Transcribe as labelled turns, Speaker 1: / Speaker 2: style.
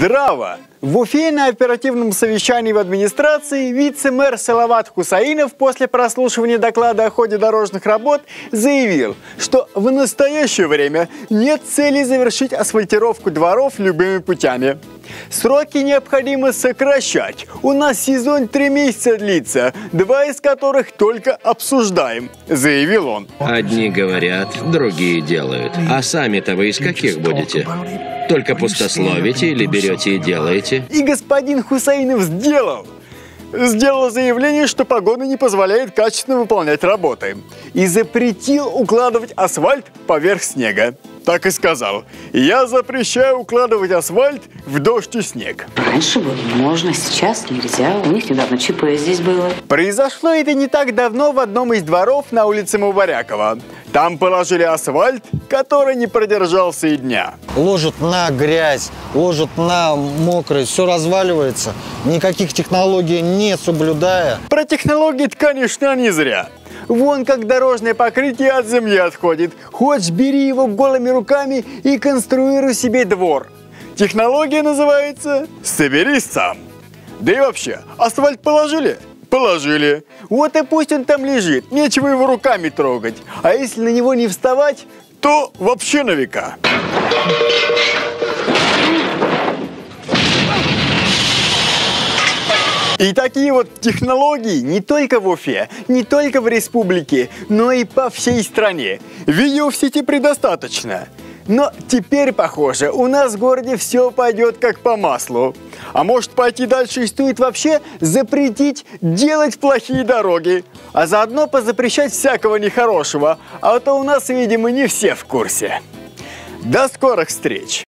Speaker 1: Здраво! В Уфе на оперативном совещании в администрации вице-мэр Салават Хусаинов после прослушивания доклада о ходе дорожных работ заявил, что в настоящее время нет цели завершить асфальтировку дворов любыми путями. Сроки необходимо сокращать. У нас сезон три месяца длится, два из которых только обсуждаем, заявил он.
Speaker 2: Одни говорят, другие делают. А сами-то вы из каких будете? Только пустословите или берете и делаете?
Speaker 1: И господин Хусаинов сделал. Сделал заявление, что погода не позволяет качественно выполнять работы. И запретил укладывать асфальт поверх снега. Так и сказал. Я запрещаю укладывать асфальт в дождь и снег.
Speaker 3: Раньше было можно, сейчас нельзя. У них недавно ЧП здесь было.
Speaker 1: Произошло это не так давно в одном из дворов на улице Мубарякова. Там положили асфальт, который не продержался и дня.
Speaker 4: Ложат на грязь, ложат на мокрый, все разваливается. Никаких технологий не соблюдая.
Speaker 1: Про технологии конечно, не зря. Вон как дорожное покрытие от земли отходит. Хочешь, бери его голыми руками и конструируй себе двор. Технология называется «соберись сам». Да и вообще, асфальт положили? Положили. Вот и пусть он там лежит, нечего его руками трогать. А если на него не вставать, то вообще на века. И такие вот технологии не только в Уфе, не только в республике, но и по всей стране. Видео в сети предостаточно. Но теперь, похоже, у нас в городе все пойдет как по маслу. А может пойти дальше и стоит вообще запретить делать плохие дороги, а заодно позапрещать всякого нехорошего, а то у нас, видимо, не все в курсе. До скорых встреч!